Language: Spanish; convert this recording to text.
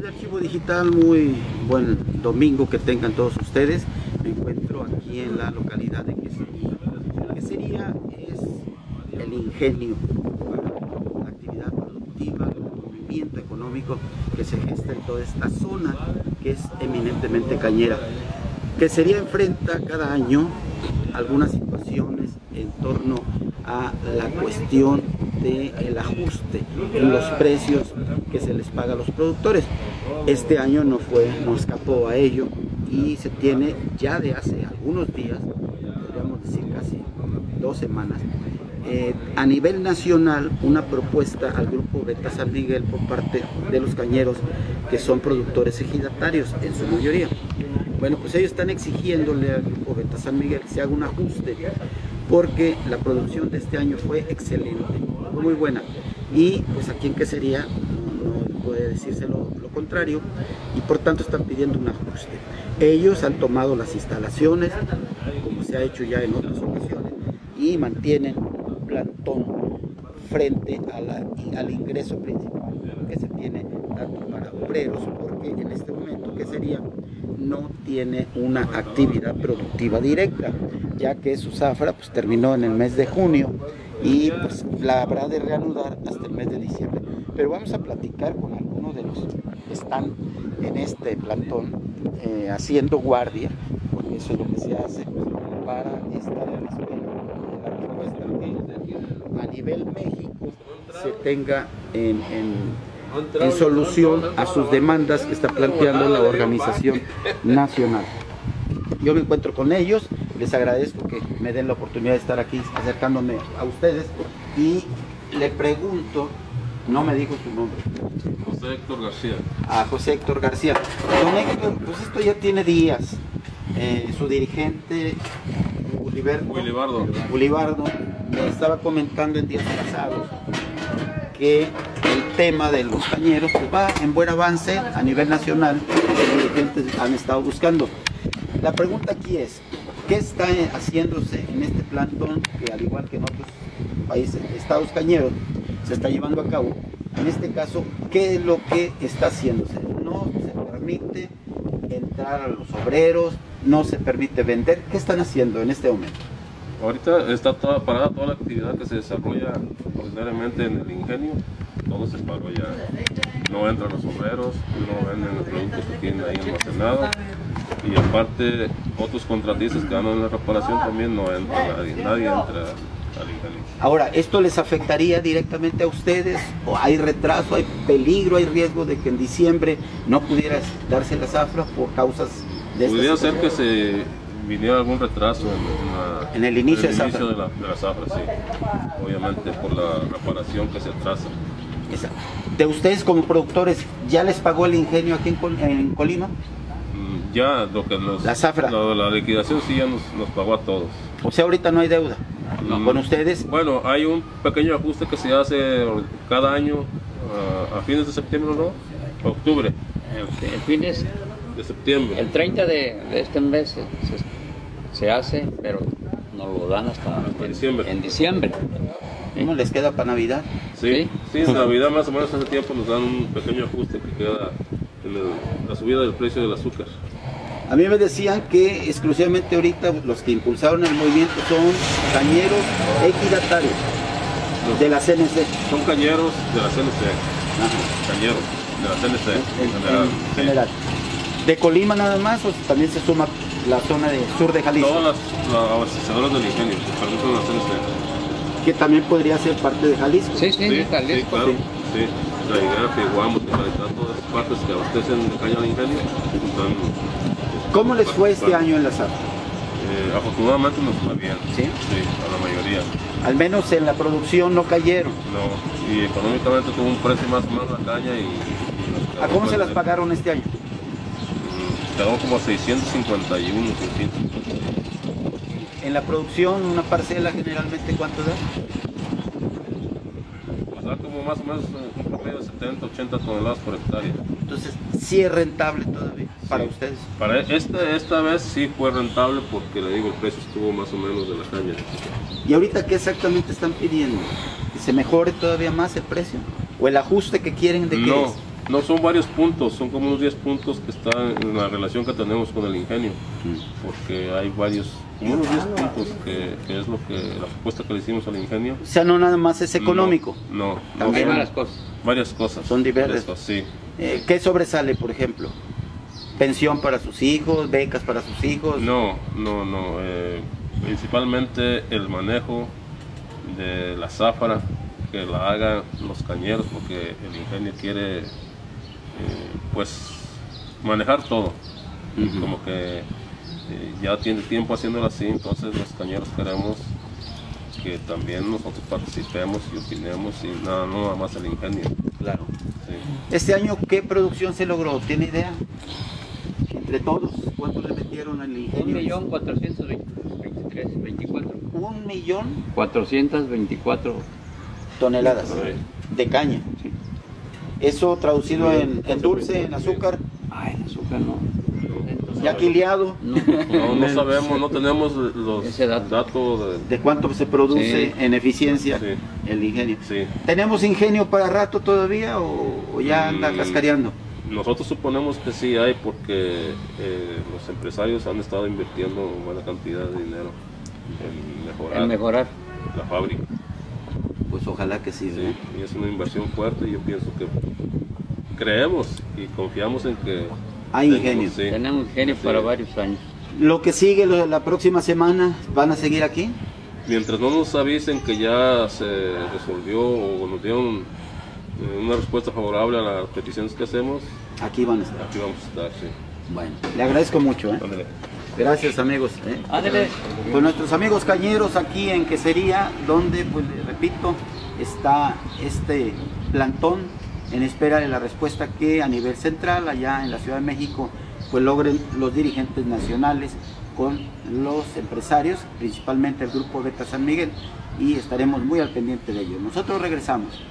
De Archivo Digital, muy buen domingo que tengan todos ustedes. Me encuentro aquí en la localidad de Quesería. Quesería es el ingenio para la actividad productiva, el movimiento económico que se gesta en toda esta zona que es eminentemente cañera. Quesería enfrenta cada año algunas situaciones en torno a la cuestión del ajuste en los precios que se les paga a los productores. Este año no fue, no escapó a ello y se tiene ya de hace algunos días, podríamos decir casi dos semanas, eh, a nivel nacional una propuesta al grupo Beta San Miguel por parte de los cañeros que son productores ejidatarios en su mayoría. Bueno, pues ellos están exigiéndole al grupo Beta San Miguel que se haga un ajuste porque la producción de este año fue excelente, muy buena. Y pues aquí en qué sería, puede decirse lo, lo, contrario, y por tanto están pidiendo un ajuste. Ellos han tomado las instalaciones, como se ha hecho ya en otras ocasiones, y mantienen un plantón frente a la, al ingreso principal que se tiene tanto para obreros, porque en este momento que sería no tiene una actividad productiva directa, ya que su zafra pues, terminó en el mes de junio y pues, la habrá de reanudar hasta el mes de diciembre. Pero vamos a platicar con están en este plantón eh, haciendo guardia, porque eso es lo que se hace para estar en la espera que a nivel México se tenga en, en en solución a sus demandas que está planteando la organización nacional. Yo me encuentro con ellos, les agradezco que me den la oportunidad de estar aquí acercándome a ustedes y le pregunto, no me dijo su nombre. José Héctor García. A José Héctor García. Don Héctor, pues esto ya tiene días. Eh, su dirigente, Ulibardo, Ulibardo, me estaba comentando en días pasados que el tema de los cañeros pues va en buen avance a nivel nacional, los dirigentes han estado buscando. La pregunta aquí es, ¿qué está haciéndose en este plantón que al igual que en otros países, estados cañeros, se está llevando a cabo? En este caso, ¿qué es lo que está haciéndose? No se permite entrar a los obreros, no se permite vender. ¿Qué están haciendo en este momento? Ahorita está toda parada toda la actividad que se desarrolla ordinariamente en el ingenio, todo se paró ya. No entran los obreros, no venden los productos que tienen ahí almacenados y aparte otros contratistas que andan en la reparación también no entra nadie, nadie entra al ingenio. Ahora, ¿esto les afectaría directamente a ustedes? ¿O hay retraso, hay peligro, hay riesgo de que en diciembre no pudiera darse la zafra por causas de Podría ser que se viniera algún retraso en, la, en el inicio, en de, el inicio de, la, de la zafra, sí. Obviamente por la reparación que se atrasa. De ustedes como productores, ¿ya les pagó el ingenio aquí en, Col en Colima? Mm, Ya, lo que nos, La zafra. la liquidación sí ya nos, nos pagó a todos. O sea, ahorita no hay deuda. Mm. Con ustedes, Bueno, hay un pequeño ajuste que se hace cada año ah, a fines de septiembre, ¿no? Octubre El fin es de septiembre. el 30 de, de este mes se, se- se hace, pero nos lo dan hasta en diciembre. En diciembre. ¿cómo les queda para Navidad? Sí, sí, en Navidad más o menos hace tiempo nos dan un pequeño ajuste que queda en el- la subida del precio del azúcar. A mí me decían que exclusivamente ahorita los que impulsaron el movimiento son cañeros ejidatarios de la CNC. Son cañeros de la CNC, Ajá. cañeros de la CNC en, en general. en sí. general. ¿De Colima nada más o también se suma la zona de sur de Jalisco? Todas las, las abastecedoras del ingenio la CNC. Que también podría ser parte de Jalisco. Sí, sí, Sí, Jalisco. sí, claro. Sí. Traiguera, Piguamo, Tepalitán, todas esas partes que abastecen de caña al ingenio están. ¿Cómo les fue este año en la zafra? Eh, afortunadamente nos fue bien. ¿Sí? a la mayoría. Al menos en la producción no cayeron. No, y económicamente tuvo un precio más o menos la caña y. ¿A cómo se pues, las pagaron este año? mm, Quedó como a 651, 600. En la producción, una parcela generalmente, ¿cuánto da? Da como más o menos un promedio de 70, 80 toneladas por hectárea. Entonces, sí es rentable todavía para Sí. ustedes. Para este, esta vez sí fue rentable porque le digo el precio estuvo más o menos de la caña. ¿Y ahorita qué exactamente están pidiendo? ¿Que se mejore todavía más el precio? ¿O el ajuste que quieren de qué no, es? No, son varios puntos, son como unos 10 puntos que están en la relación que tenemos con el ingenio, porque hay varios, como unos 10 puntos que, que es lo que, la propuesta que le hicimos al ingenio. O sea, no nada más es económico. No, no, Hay También. varias cosas. varias cosas. Son diversas. Cosas, sí. Eh, ¿Qué sobresale, por ejemplo? ¿Pensión para sus hijos? ¿Becas para sus hijos? No, no, no. eh, principalmente el manejo de la záfara, que la hagan los cañeros, porque el ingenio quiere, pues, manejar todo. Como que eh, ya tiene tiempo haciéndolo así, entonces los cañeros queremos que también nosotros participemos y opinemos y nada, no nada más el ingenio. Claro. sí. Este año, ¿qué producción se logró? ¿Tiene idea? Entre todos, ¿cuánto le metieron al Un ingenio? millón cuatrocientos veintitrés, veinticuatro. Un millón 424. toneladas Sí. de caña. Eso traducido en, en dulce, en azúcar, Ay, el azúcar no. ya quiliado, No. No, no sabemos, no tenemos los Ese dato. datos de... de cuánto se produce Sí. en eficiencia Sí. el ingenio. Sí. ¿Tenemos ingenio para rato todavía o, o ya anda cascareando? Nosotros suponemos que sí hay porque eh, los empresarios han estado invirtiendo buena cantidad de dinero en mejorar, En mejorar. la fábrica. Pues ojalá que sí. Sí, ¿verdad? y es una inversión fuerte y yo pienso que creemos y confiamos en que Hay tenemos- ingenio. sí. Tenemos genio Sí. para varios años. Lo que sigue lo- la próxima semana, ¿van a seguir aquí? Mientras no nos avisen que ya se resolvió o nos dieron eh, una respuesta favorable a las peticiones que hacemos, Aquí van a estar. aquí vamos a estar, sí. Bueno, le agradezco mucho. ¿eh? Gracias amigos. ¿eh? Con nuestros amigos cañeros aquí en Quesería, donde, pues repito, está este plantón en espera de la respuesta que a nivel central, allá en la Ciudad de México, pues logren los dirigentes nacionales con los empresarios, principalmente el grupo Beta San Miguel, y estaremos muy al pendiente de ello. Nosotros regresamos.